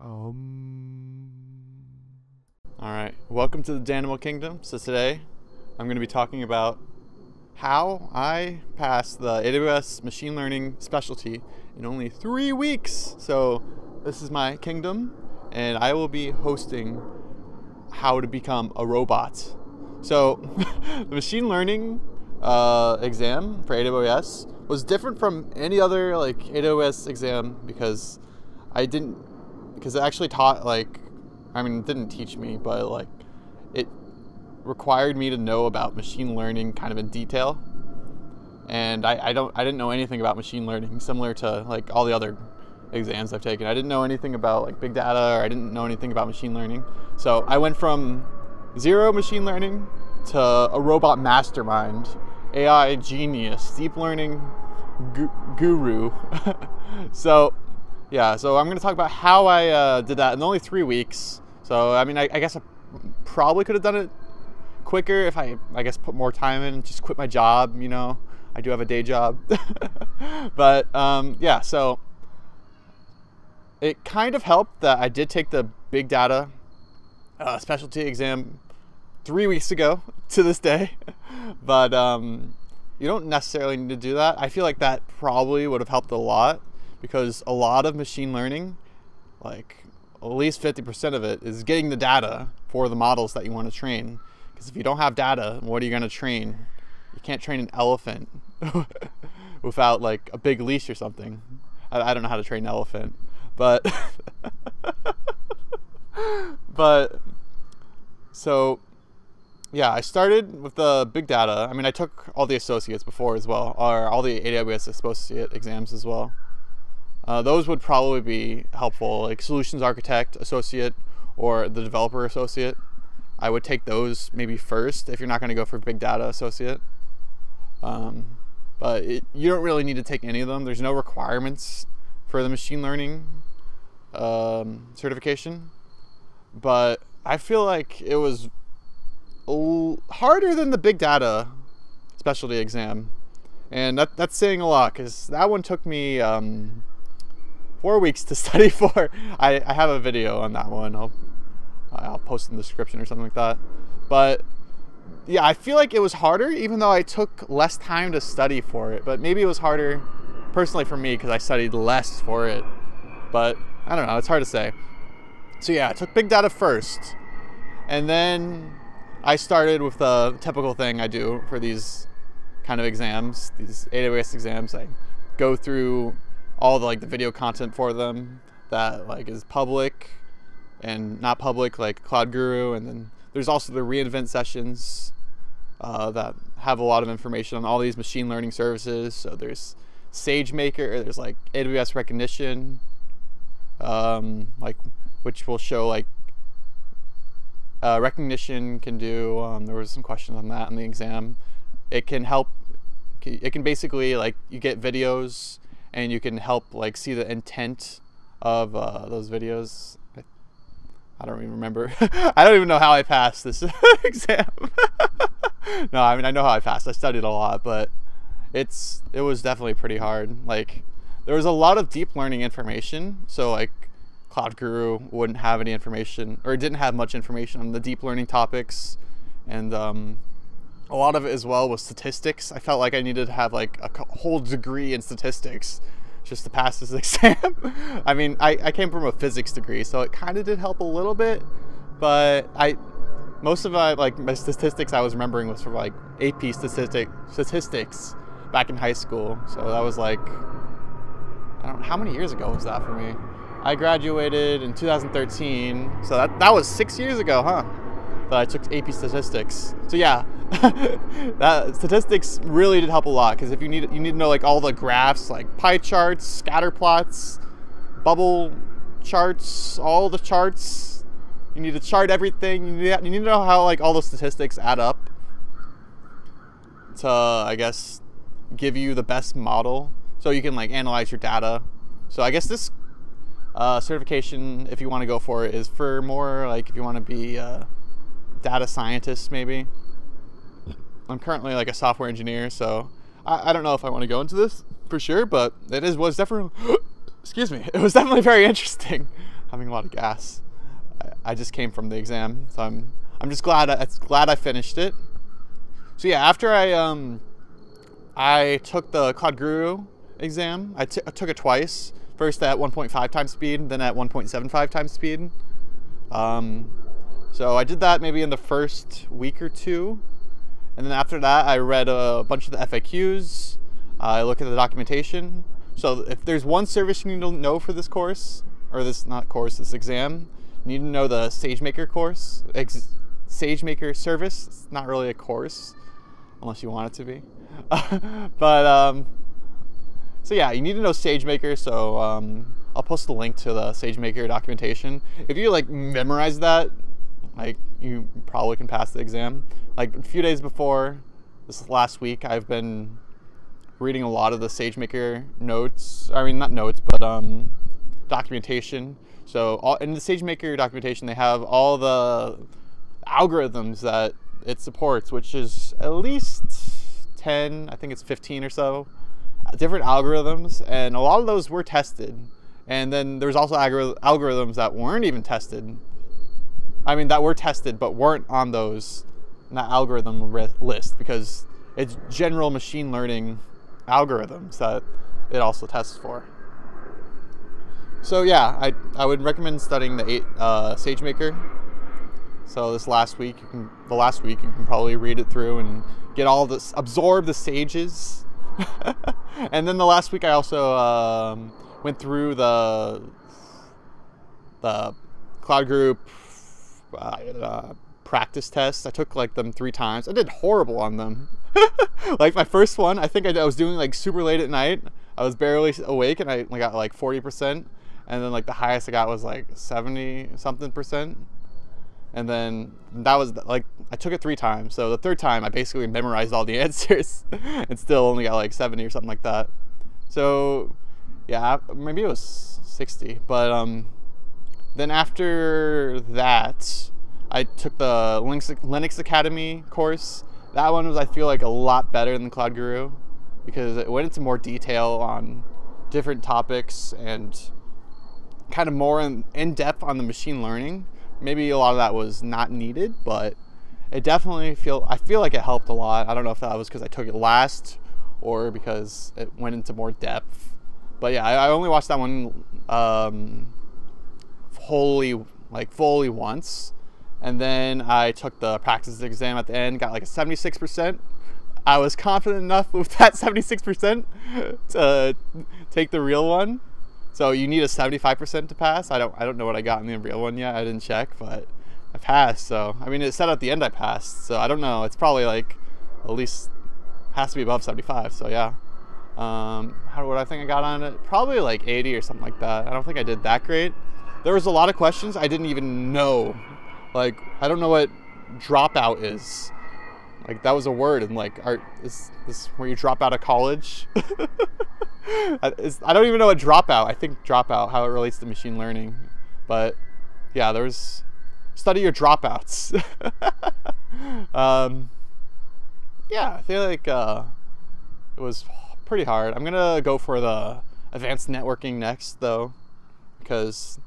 Um. All right, welcome to the Danimal Kingdom. So today, I'm going to be talking about how I passed the AWS machine learning specialty in only three weeks. So this is my kingdom, and I will be hosting how to become a robot. So the machine learning uh, exam for AWS was different from any other like AWS exam because I didn't because it actually taught like I mean it didn't teach me but like it required me to know about machine learning kind of in detail. And I, I don't I didn't know anything about machine learning similar to like all the other exams I've taken. I didn't know anything about like big data or I didn't know anything about machine learning. So I went from zero machine learning to a robot mastermind AI genius deep learning gu- guru. So yeah, so I'm going to talk about how I uh, did that in only three weeks. So, I mean, I, I, guess I probably could have done it quicker if I, I guess, put more time in, just quit my job, you know. I do have a day job. but, um, yeah, so it kind of helped that I did take the big data uh, specialty exam three weeks ago to this day. but um, you don't necessarily need to do that. I feel like that probably would have helped a lot because a lot of machine learning, like at least 50% of it, is getting the data for the models that you want to train. Because if you don't have data, what are you going to train? You can't train an elephant without like a big leash or something. I, I don't know how to train an elephant, but but so yeah, I started with the big data. I mean, I took all the associates before as well, or all the AWS associate exams as well. Uh, those would probably be helpful, like solutions architect, associate, or the developer associate. I would take those maybe first if you're not going to go for big data associate. Um, but it, you don't really need to take any of them. There's no requirements for the machine learning um, certification. But I feel like it was harder than the big data specialty exam. And that, that's saying a lot because that one took me um, four weeks to study for. I, I have a video on that one. I'll, I'll post in the description or something like that. But yeah, I feel like it was harder, even though I took less time to study for it. But maybe it was harder personally for me because I studied less for it. But I don't know, it's hard to say. So yeah, I took big data first. And then I started with the typical thing I do for these kind of exams, these AWS exams. I go through all the like the video content for them that like is public and not public like Cloud Guru and then there's also the reInvent sessions uh, that have a lot of information on all these machine learning services. So there's SageMaker, there's like AWS Rekognition, um, like which will show like uh, Rekognition can do. Um, there was some questions on that in the exam. It can help. It can basically like you get videos and you can help like see the intent of uh, those videos. I don't even remember. I don't even know how I passed this exam. no, I mean I know how I passed. I studied a lot, but it's it was definitely pretty hard. Like there was a lot of deep learning information, so like Cloud Guru wouldn't have any information or didn't have much information on the deep learning topics, and um, a lot of it as well was statistics. I felt like I needed to have like a whole degree in statistics just to pass this exam. I mean, I, I came from a physics degree, so it kind of did help a little bit, but I most of my like my statistics I was remembering was from like AP statistic statistics back in high school. So that was like I don't know how many years ago was that for me. I graduated in 2013, so that that was six years ago, huh? That I took AP statistics. So yeah, that statistics really did help a lot because if you need you need to know like all the graphs like pie charts scatter plots bubble charts all the charts you need to chart everything you need, you need to know how like all the statistics add up to i guess give you the best model so you can like analyze your data. So i guess this uh, certification if you want to go for it is for more like if you want to be a data scientist maybe I'm currently like a software engineer, so I, I don't know if I want to go into this for sure, but it is was definitely excuse me, it was definitely very interesting. having a lot of gas. I, I just came from the exam, so I'm I'm just glad I, glad I finished it. So yeah, after I um I took the Cloud Guru exam. I, took it twice. First at 1.5 times speed, then at 1.75 times speed. Um, so I did that maybe in the first week or two. And then after that, I read a bunch of the FAQs. I looked at the documentation. So if there's one service you need to know for this course, or this, not course, this exam, you need to know the SageMaker course, SageMaker service. It's not really a course, unless you want it to be. but um, so yeah, you need to know SageMaker. So um, I'll post the link to the SageMaker documentation. If you like memorize that, like you probably can pass the exam. Like a few days before this last week, I've been reading a lot of the SageMaker notes. I mean, not notes, but um, documentation. So all, in the SageMaker documentation, they have all the algorithms that it supports, which is at least 10, I think it's 15 or so different algorithms, and a lot of those were tested. And then there's also algorithms that weren't even tested. I mean, that were tested but weren't on those that algorithm list because it's general machine learning algorithms that it also tests for. So yeah, I, I would recommend studying the eight, uh, SageMaker. So this last week, you can, the last week, you can probably read it through and get all this, absorb the sages and then the last week I also um, went through the the Cloud Guru uh, uh, practice tests. I took like them three times. I did horrible on them. like my first one, I think I, I, was doing like super late at night. I was barely awake and I got like 40%. And then like the highest I got was like 70 something percent and then that was like I took it three times. So the third time I basically memorized all the answers and still only got like 70 or something like that. So yeah, maybe it was 60. But um, then after that, I took the Linux, Linux Academy course. That one was I feel like a lot better than the Cloud Guru because it went into more detail on different topics and kind of more in, in depth on the machine learning maybe a lot of that was not needed, but it definitely feel I feel like it helped a lot. I don't know if that was because I took it last or because it went into more depth. But yeah, I, I only watched that one um, wholly like fully once, and then I took the practice exam at the end, got like a 76%. I was confident enough with that 76% to take the real one. So you need a 75% to pass. I don't I don't know what I got in the real one yet. I didn't check, but I passed. So I mean, it said at the end I passed. So I don't know. It's probably like at least has to be above 75. So yeah. Um, how what I think I got on it? Probably like 80 or something like that. I don't think I did that great. There was a lot of questions I didn't even know. Like I don't know what dropout is. Like that was a word, and like, are, is this where you drop out of college? I don't even know what dropout. I think dropout, how it relates to machine learning. But yeah, there's study your dropouts. um, yeah, I feel like uh, it was pretty hard. I'm gonna go for the advanced networking next though, because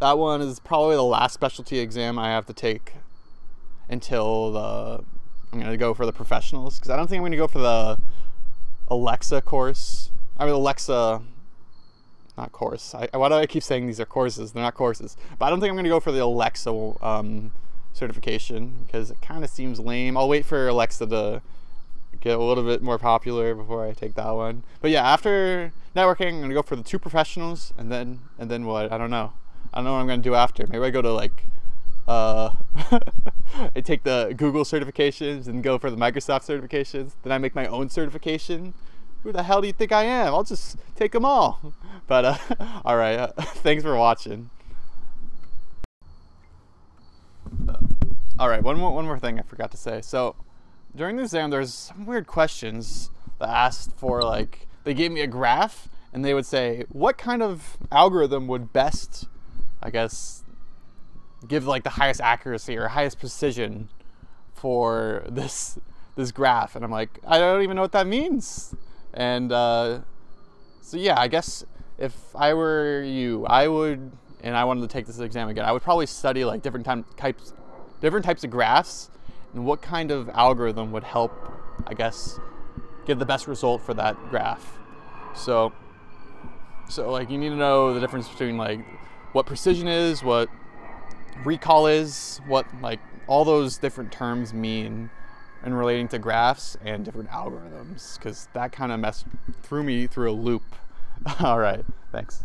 that one is probably the last specialty exam I have to take until the I'm gonna go for the professionals because I don't think I'm gonna go for the Alexa course I mean Alexa, not course. I, why do I keep saying these are courses? They're not courses. But I don't think I'm gonna go for the Alexa um, certification because it kind of seems lame. I'll wait for Alexa to get a little bit more popular before I take that one. But yeah, after networking, I'm gonna go for the two professionals, and then and then what? I don't know. I don't know what I'm gonna do after. Maybe I go to like, uh, I take the Google certifications and go for the Microsoft certifications. Then I make my own certification who the hell do you think I am? I'll just take them all. But, uh, all right. Uh, thanks for watching. Uh, all right. One more, one more thing I forgot to say. So during the exam, there's some weird questions that asked for like, they gave me a graph and they would say, what kind of algorithm would best, I guess, give like the highest accuracy or highest precision for this this graph and i'm like i don't even know what that means and uh, so yeah, I guess if I were you, I would and I wanted to take this exam again, I would probably study like different time, types, different types of graphs, and what kind of algorithm would help, I guess, give the best result for that graph. So, so like you need to know the difference between like what precision is, what recall is, what like all those different terms mean in relating to graphs and different algorithms, because that kind of messed threw me through a loop. all right, thanks.